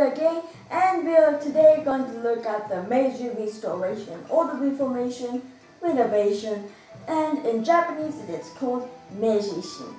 here again and we are today going to look at the Meiji Restoration or the Reformation, Renovation and in Japanese it is called Meiji Ishin.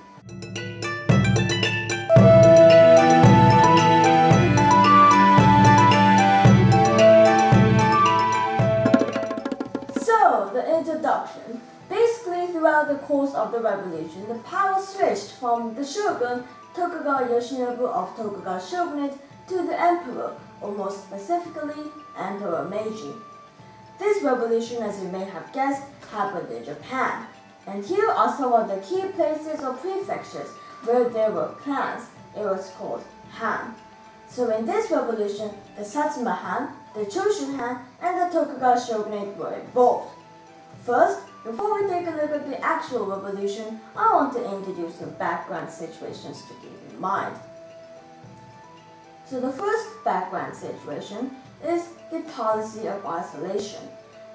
So, the introduction. Basically, throughout the course of the revolution, the power switched from the shogun Tokugawa Yoshinobu of Tokugawa shogunate to the emperor, or more specifically, Emperor Meiji. This revolution, as you may have guessed, happened in Japan. And here are some of the key places or prefectures where there were clans. It was called Han. So in this revolution, the Satsuma Han, the Choshu Han, and the Tokugawa shogunate were involved. First, before we take a look at the actual revolution, I want to introduce some background situations to keep in mind. So the first background situation is the policy of isolation.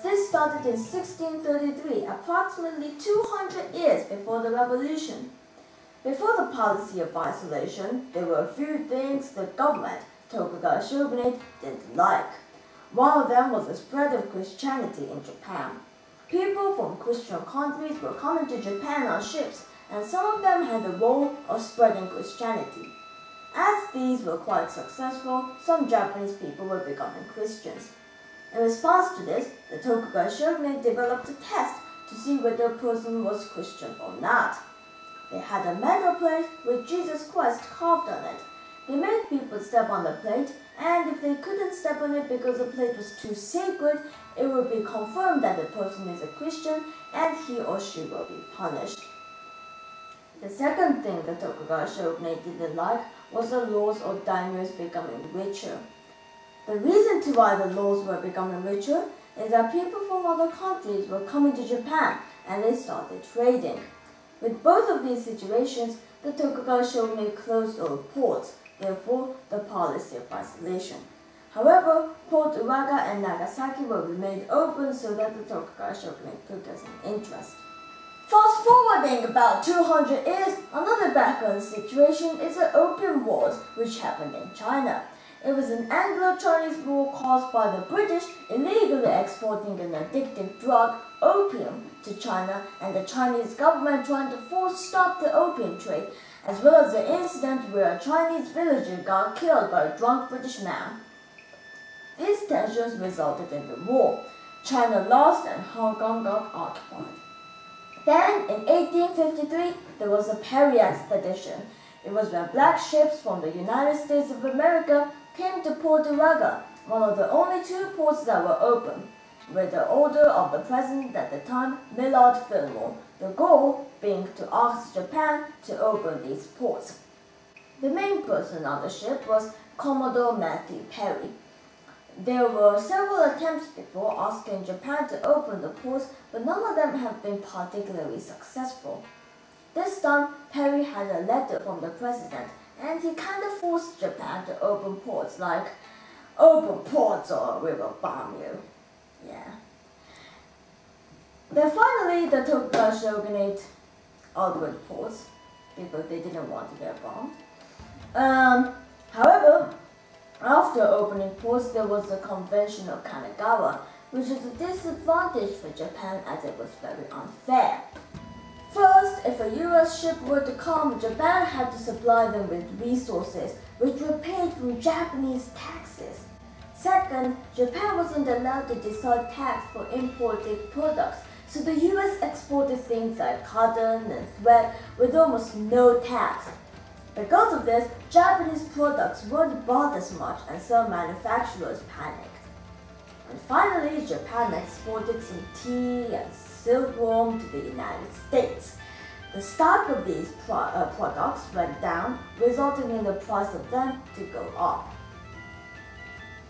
This started in 1633, approximately 200 years before the revolution. Before the policy of isolation, there were a few things the government, Tokugawa shogunate, didn't like. One of them was the spread of Christianity in Japan. People from Christian countries were coming to Japan on ships, and some of them had the role of spreading Christianity. These were quite successful, some Japanese people were becoming Christians. In response to this, the Tokugawa shogunate developed a test to see whether a person was Christian or not. They had a metal plate with Jesus Christ carved on it. They made people step on the plate and if they couldn't step on it because the plate was too sacred, it would be confirmed that the person is a Christian and he or she will be punished. The second thing the Tokugawa shogunate didn't like was the laws of daimyos becoming richer. The reason to why the laws were becoming richer is that people from other countries were coming to Japan and they started trading. With both of these situations, the Tokugawa shogunate closed all ports therefore the policy of isolation. However, Port Uraga and Nagasaki were remained open so that the Tokugawa shogunate took as an interest. Fast forwarding about 200 years, another background situation is the Opium Wars which happened in China. It was an Anglo-Chinese war caused by the British illegally exporting an addictive drug, opium, to China and the Chinese government trying to force stop the opium trade as well as the incident where a Chinese villager got killed by a drunk British man. These tensions resulted in the war. China lost and Hong Kong got occupied. Then, in 1853, there was the Perry Expedition. It was when black ships from the United States of America came to Port Uraga, one of the only two ports that were open, with the order of the president at the time, Millard Fillmore, the goal being to ask Japan to open these ports. The main person on the ship was Commodore Matthew Perry. There were several attempts before asking Japan to open the ports, but none of them have been particularly successful. This time, Perry had a letter from the president, and he kind of forced Japan to open ports like, open ports or we will bomb you. Yeah. Then finally, the Tokugawa shogunate outward ports because they didn't want to get bombed. Um, however, after opening ports, there was the Convention of Kanagawa, which is a disadvantage for Japan as it was very unfair. First, if a US ship were to come, Japan had to supply them with resources, which were paid from Japanese taxes. Second, Japan wasn't allowed to decide tax for imported products, so the US exported things like cotton and thread with almost no tax. Because of this, Japanese products weren't bought as much and some manufacturers panicked. And finally, Japan exported some tea and silkworm to the United States. The stock of these pro uh, products went down, resulting in the price of them to go up.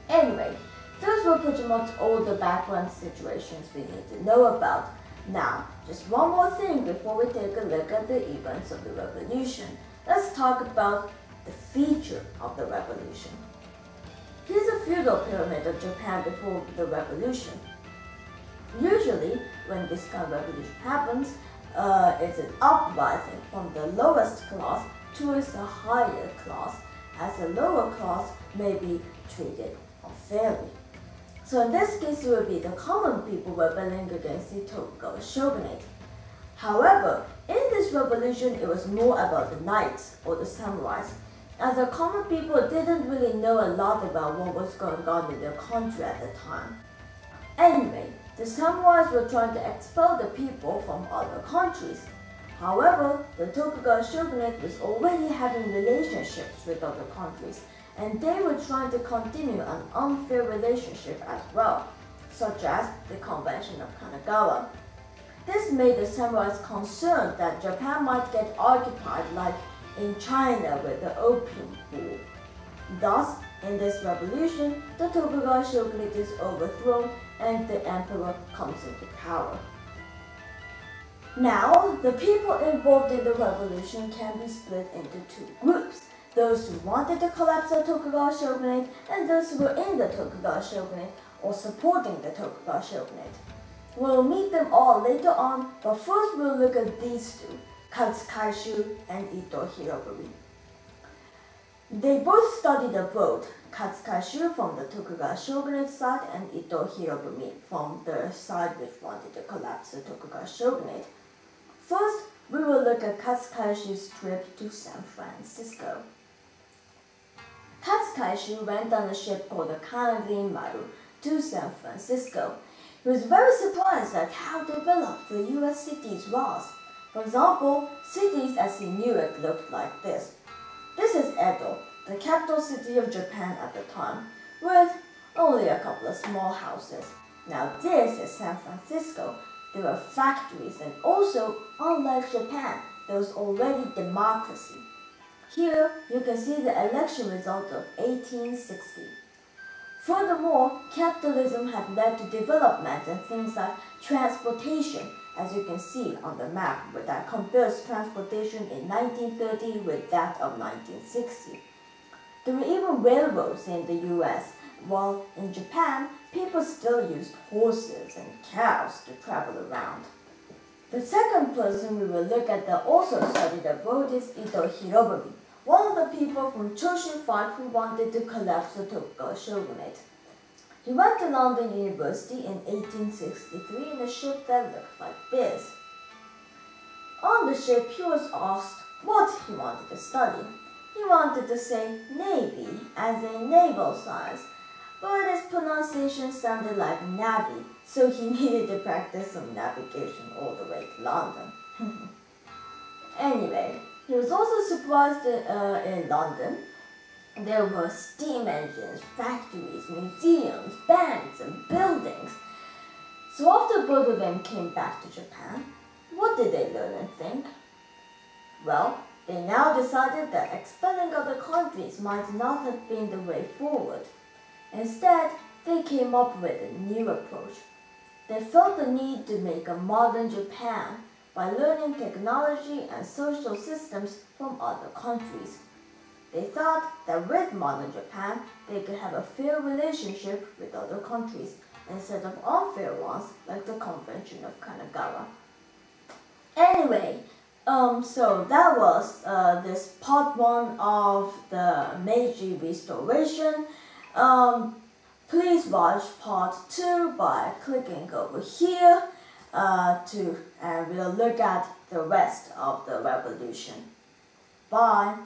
Anyway, those were pretty much all the background situations we need to know about. Now, just one more thing before we take a look at the events of the revolution. Let's talk about the feature of the revolution. Here's a feudal pyramid of Japan before the revolution. Usually, when this kind of revolution happens, uh, it's an uprising from the lowest class towards the higher class. as the lower class may be treated unfairly. So in this case, it would be the common people rebelling against the Tokugawa shogunate. However, in this revolution, it was more about the knights or the samurais, as the common people didn't really know a lot about what was going on in their country at the time. Anyway, the samurais were trying to expel the people from other countries. However, the Tokugawa shogunate was already having relationships with other countries, and they were trying to continue an unfair relationship as well, such as the Convention of Kanagawa. This made the samurais concerned that Japan might get occupied like in China with the Opium War. Thus, in this revolution, the Tokugawa shogunate is overthrown and the emperor comes into power. Now, the people involved in the revolution can be split into two groups. Those who wanted to collapse the Tokugawa shogunate and those who were in the Tokugawa shogunate or supporting the Tokugawa shogunate. We'll meet them all later on, but first we'll look at these two, Katsu Kaishu and Ito Hirobumi. They both studied abroad, Katsu Kaishu from the Tokugawa shogunate side and Ito Hirobumi from the side which wanted to collapse the Tokugawa shogunate. First, we will look at Katsu Kaishu's trip to San Francisco. Katsu Kaishu went on a ship called the Kanrin Maru to San Francisco. He was very surprised at how developed the US cities was. For example, cities as he knew it looked like this. This is Edo, the capital city of Japan at the time, with only a couple of small houses. Now this is San Francisco. There were factories and also, unlike Japan, there was already democracy. Here, you can see the election result of 1860. Furthermore, capitalism had led to development in things like transportation, as you can see on the map that compares transportation in 1930 with that of 1960. There were even railroads in the US, while in Japan, people still used horses and cows to travel around. The second person we will look at that also studied abroad is Ito Hirobumi, one of the people from Choshu fight who wanted to collapse the Tokugawa shogunate. He went to London University in 1863 in a ship that looked like this. On the ship, he was asked what he wanted to study. He wanted to say Navy as in naval science, but his pronunciation sounded like Navy, so he needed to practice some navigation all the way to London. anyway, he was also surprised uh, in London. There were steam engines, factories, museums, banks, and buildings. So after both of them came back to Japan, what did they learn and think? Well, they now decided that expelling other countries might not have been the way forward. Instead, they came up with a new approach. They felt the need to make a modern Japan by learning technology and social systems from other countries. They thought that with modern Japan, they could have a fair relationship with other countries instead of unfair ones like the Convention of Kanagawa. Anyway, um, so that was uh, this part one of the Meiji Restoration. Um, please watch part two by clicking over here uh, to and we'll look at the rest of the revolution. Bye.